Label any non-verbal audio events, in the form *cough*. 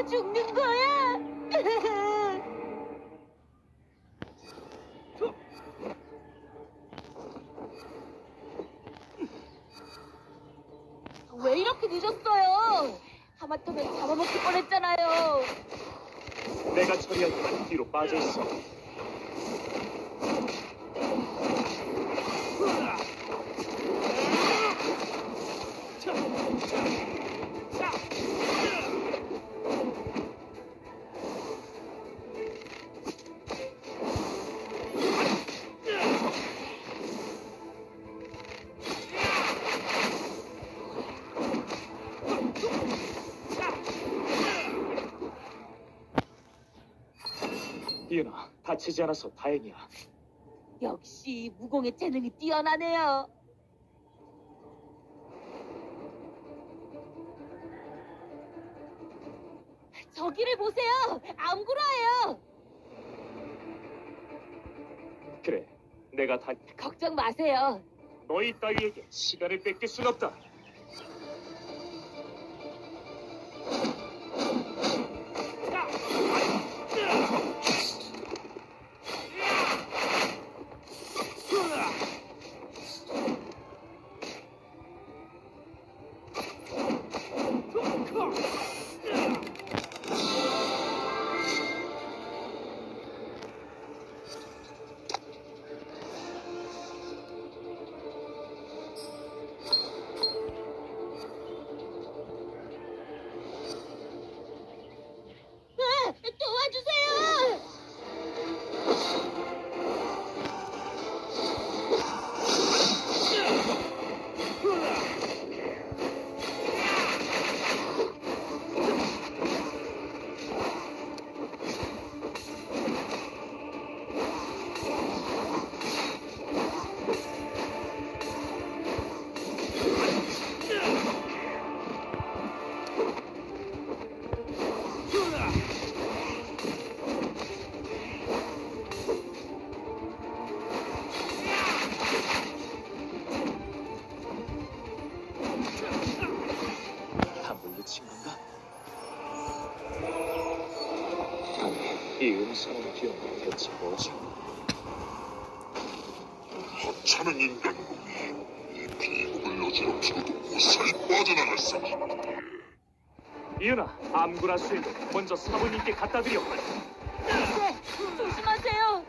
어디서 죽는 거야? *laughs* 왜 이렇게 늦었어요? 하마터면 잡아먹힐 뻔했잖아요. 내가 처리할 동안 뒤로 빠져 있어. 이은아, 다치지 않아서 다행이야. 역시 무공의 재능이 뛰어나네요. 저기를 보세요. 암구라예요. 그래, 내가 다 걱정 마세요. 너희 따위에게 시간을 뺏길 순 없다. 이 음성을 기억하는 대체 뭐지? 하찮은 인간으로 이 비극을 어지럽히고도 무사히 빠져나갈 생각 이은아, 암구라 수행 먼저 사부님께 갖다 드려. 네, 조심하세요.